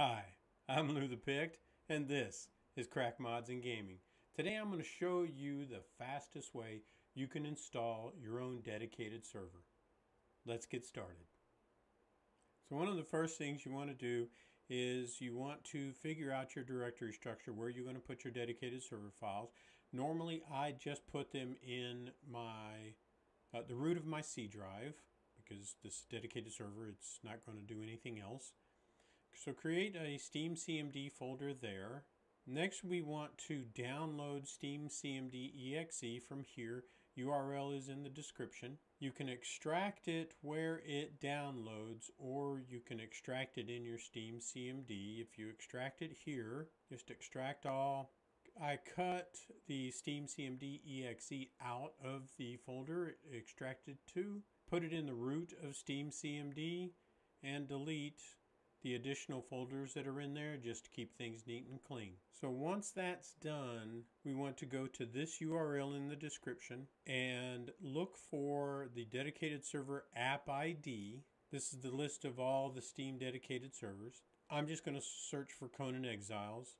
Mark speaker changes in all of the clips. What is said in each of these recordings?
Speaker 1: Hi, I'm Lugh the Pict, and this is Craic Mods and Gaming. Today I'm going to show you the fastest way you can install your own dedicated server. Let's get started. So one of the first things you want to do is you want to figure out your directory structure where you're going to put your dedicated server files. Normally I just put them in my uh, the root of my C drive because this dedicated server it's not going to do anything else. So create a Steam CMD folder there. Next we want to download Steam CMD exe from here. URL is in the description. You can extract it where it downloads or you can extract it in your Steam CMD. If you extract it here, just extract all. I cut the Steam CMD exe out of the folder it extracted to, put it in the root of Steam CMD, and delete the additional folders that are in there just to keep things neat and clean. So once that's done, we want to go to this URL in the description and look for the dedicated server app ID. This is the list of all the Steam dedicated servers. I'm just going to search for Conan Exiles.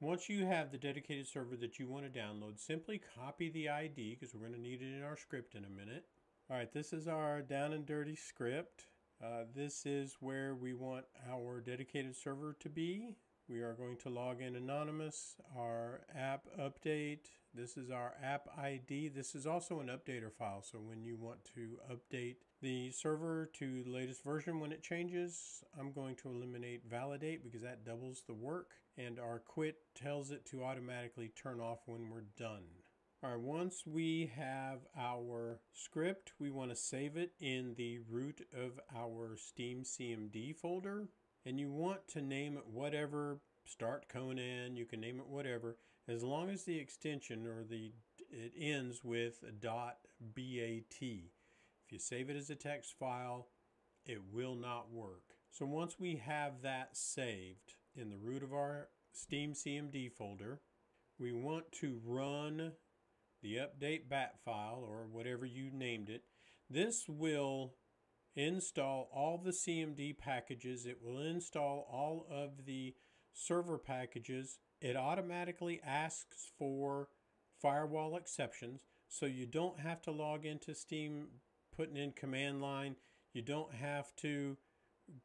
Speaker 1: Once you have the dedicated server that you want to download, simply copy the ID because we're going to need it in our script in a minute. All right, this is our down and dirty script. Uh, this is where we want our dedicated server to be. We are going to log in anonymous, our app update. This is our app ID. This is also an updater file. So when you want to update the server to the latest version when it changes, I'm going to eliminate validate because that doubles the work. And our quit tells it to automatically turn off when we're done. All right, once we have our script, we want to save it in the root of our Steam CMD folder. And you want to name it whatever, start Conan, you can name it whatever, as long as the extension or the it ends with dot .bat. If you save it as a text file, it will not work. So once we have that saved in the root of our Steam CMD folder, we want to run the update bat file or whatever you named it. This will install all the CMD packages. It will install all of the server packages. It automatically asks for firewall exceptions so you don't have to log into Steam putting in command line. You don't have to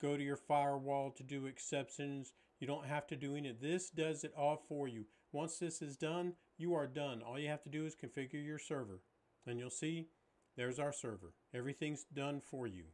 Speaker 1: go to your firewall to do exceptions. You don't have to do any of this does it all for you. Once this is done, you are done. All you have to do is configure your server. And you'll see, there's our server. Everything's done for you.